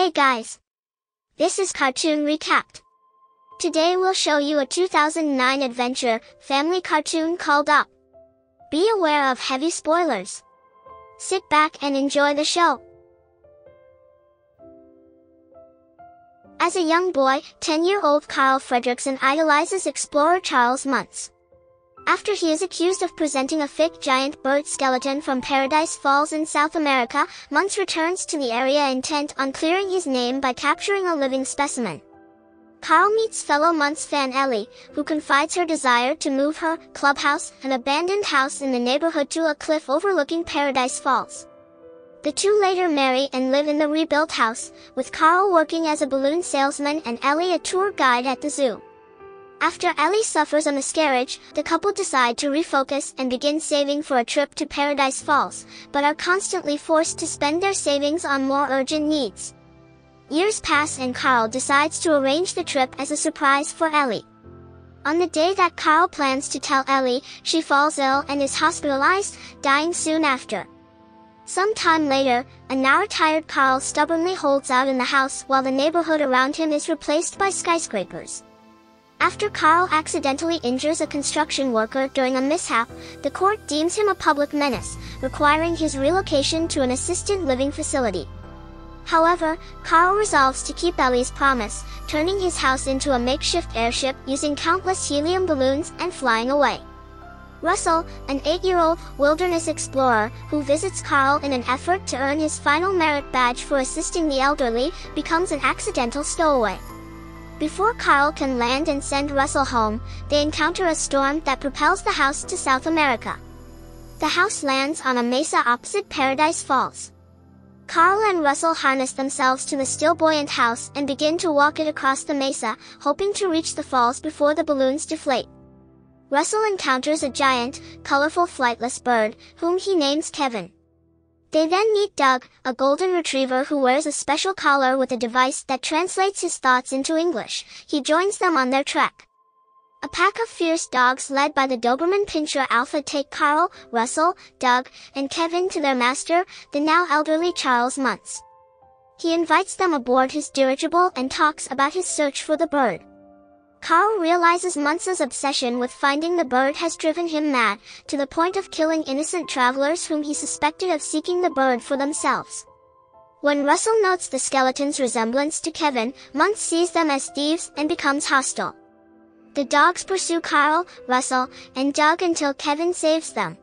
Hey guys! This is Cartoon Recapped. Today we'll show you a 2009 adventure family cartoon called Up. Be aware of heavy spoilers. Sit back and enjoy the show. As a young boy, 10-year-old Carl Fredricksen idolizes explorer Charles Muntz. After he is accused of presenting a fake giant bird skeleton from Paradise Falls in South America, Muntz returns to the area intent on clearing his name by capturing a living specimen. Carl meets fellow Muntz fan Ellie, who confides her desire to move her clubhouse, an abandoned house in the neighborhood to a cliff overlooking Paradise Falls. The two later marry and live in the rebuilt house, with Carl working as a balloon salesman and Ellie a tour guide at the zoo. After Ellie suffers a miscarriage, the couple decide to refocus and begin saving for a trip to Paradise Falls, but are constantly forced to spend their savings on more urgent needs. Years pass and Carl decides to arrange the trip as a surprise for Ellie. On the day that Carl plans to tell Ellie, she falls ill and is hospitalized, dying soon after. Some time later, a now retired Carl stubbornly holds out in the house while the neighborhood around him is replaced by skyscrapers. After Carl accidentally injures a construction worker during a mishap, the court deems him a public menace, requiring his relocation to an assisted living facility. However, Carl resolves to keep Ellie's promise, turning his house into a makeshift airship using countless helium balloons and flying away. Russell, an eight-year-old wilderness explorer who visits Carl in an effort to earn his final merit badge for assisting the elderly, becomes an accidental stowaway. Before Carl can land and send Russell home, they encounter a storm that propels the house to South America. The house lands on a mesa opposite Paradise Falls. Carl and Russell harness themselves to the still buoyant house and begin to walk it across the mesa, hoping to reach the falls before the balloons deflate. Russell encounters a giant, colorful flightless bird, whom he names Kevin. They then meet Doug, a golden retriever who wears a special collar with a device that translates his thoughts into English. He joins them on their trek. A pack of fierce dogs led by the Doberman Pinscher Alpha take Carl, Russell, Doug, and Kevin to their master, the now elderly Charles Muntz. He invites them aboard his dirigible and talks about his search for the bird. Carl realizes Muntz's obsession with finding the bird has driven him mad, to the point of killing innocent travelers whom he suspected of seeking the bird for themselves. When Russell notes the skeleton's resemblance to Kevin, Muntz sees them as thieves and becomes hostile. The dogs pursue Carl, Russell, and Doug until Kevin saves them.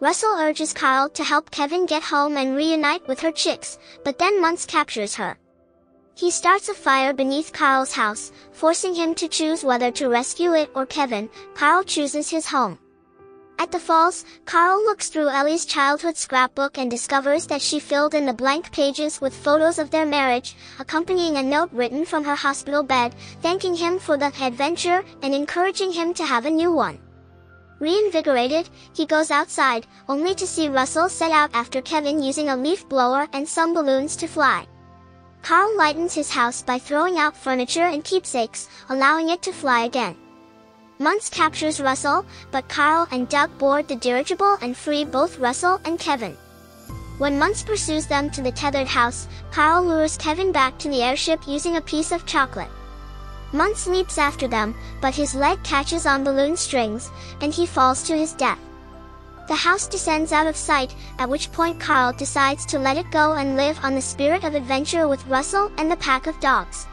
Russell urges Carl to help Kevin get home and reunite with her chicks, but then Muntz captures her. He starts a fire beneath Carl's house, forcing him to choose whether to rescue it or Kevin. Carl chooses his home. At the falls, Carl looks through Ellie's childhood scrapbook and discovers that she filled in the blank pages with photos of their marriage, accompanying a note written from her hospital bed, thanking him for the adventure and encouraging him to have a new one. Reinvigorated, he goes outside, only to see Russell set out after Kevin using a leaf blower and some balloons to fly. Carl lightens his house by throwing out furniture and keepsakes, allowing it to fly again. Muntz captures Russell, but Carl and Doug board the dirigible and free both Russell and Kevin. When Muntz pursues them to the tethered house, Carl lures Kevin back to the airship using a piece of chocolate. Muntz leaps after them, but his leg catches on balloon strings, and he falls to his death. The house descends out of sight, at which point Carl decides to let it go and live on the spirit of adventure with Russell and the pack of dogs.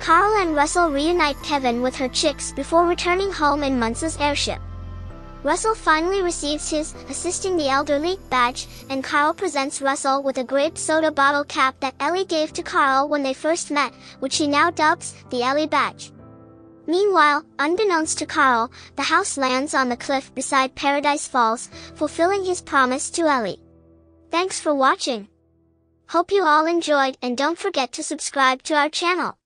Carl and Russell reunite Kevin with her chicks before returning home in Muntz's airship. Russell finally receives his Assisting the Elderly badge, and Carl presents Russell with a grape soda bottle cap that Ellie gave to Carl when they first met, which he now dubs the Ellie badge. Meanwhile, unbeknownst to Carl, the house lands on the cliff beside Paradise Falls, fulfilling his promise to Ellie. Thanks for watching. Hope you all enjoyed and don't forget to subscribe to our channel.